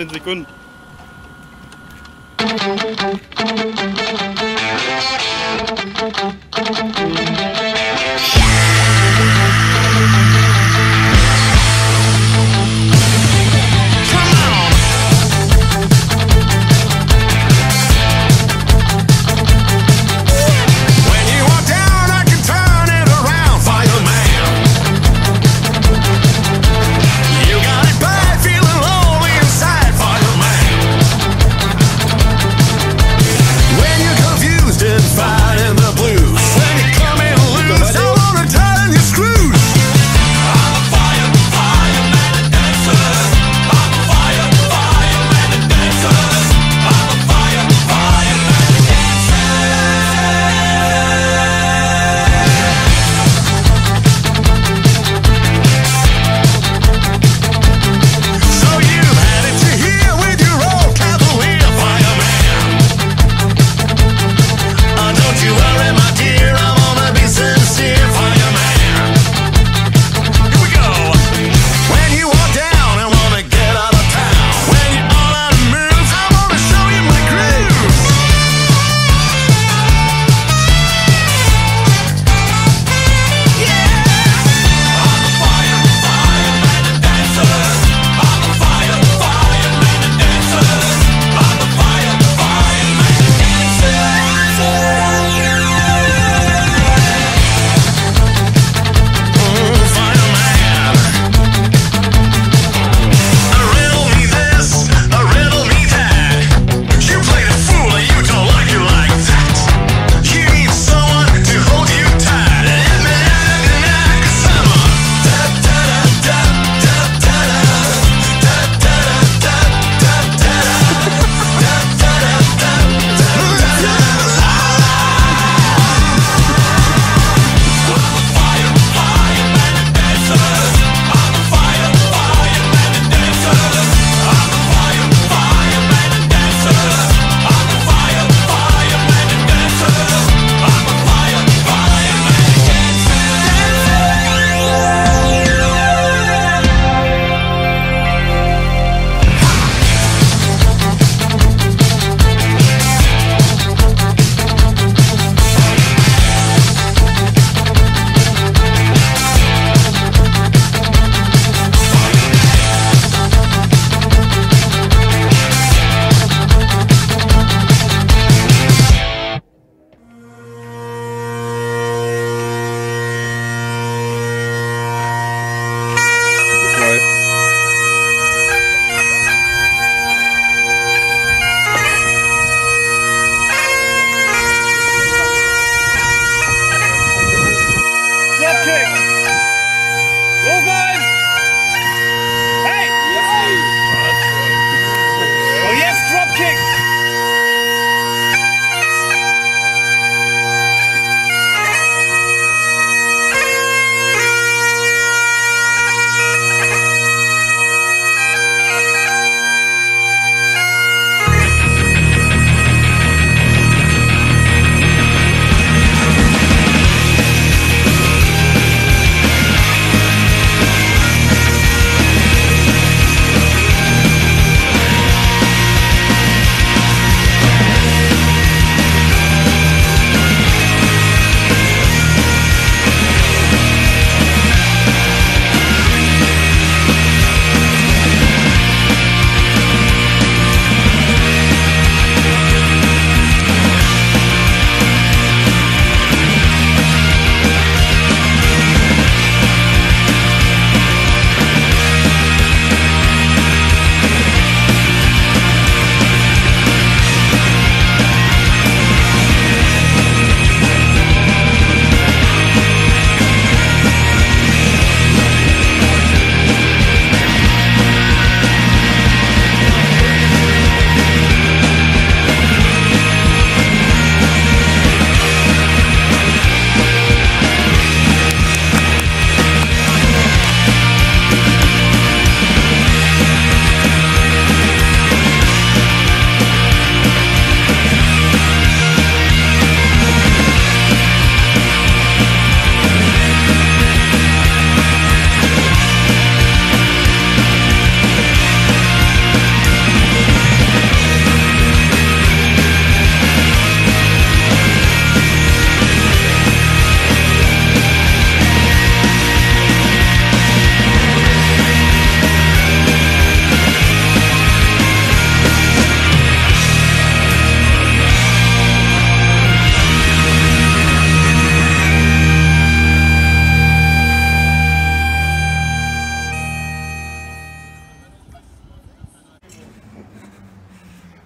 15 Sekunden. When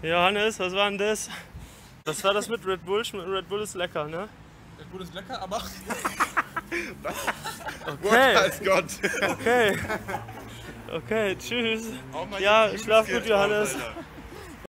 Johannes, was war denn das? Was war das mit Red Bull? Red Bull ist lecker, ne? Red Bull ist lecker, aber. Okay, Als Gott. okay. Okay, tschüss. Ja, schlaf gut, Johannes.